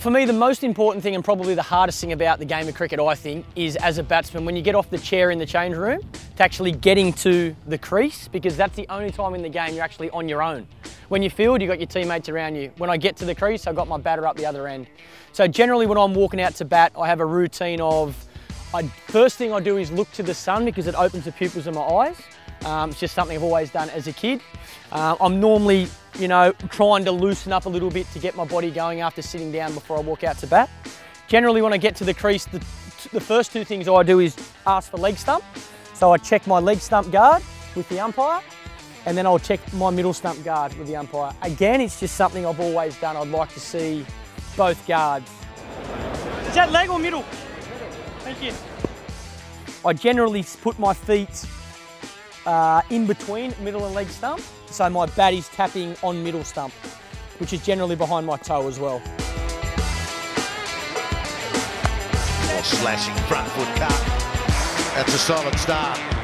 For me, the most important thing and probably the hardest thing about the game of cricket, I think, is as a batsman, when you get off the chair in the change room, to actually getting to the crease, because that's the only time in the game you're actually on your own. When you field, you've got your teammates around you. When I get to the crease, I've got my batter up the other end. So generally when I'm walking out to bat, I have a routine of, I, first thing I do is look to the sun because it opens the pupils of my eyes. Um, it's just something I've always done as a kid. Uh, I'm normally, you know, trying to loosen up a little bit to get my body going after sitting down before I walk out to bat. Generally, when I get to the crease, the, the first two things I do is ask for leg stump. So I check my leg stump guard with the umpire, and then I'll check my middle stump guard with the umpire. Again, it's just something I've always done. I'd like to see both guards. Is that leg or middle? Thank you. I generally put my feet uh, in between middle and leg stump. So my bat is tapping on middle stump, which is generally behind my toe as well. Slashing front foot cut. That's a solid start.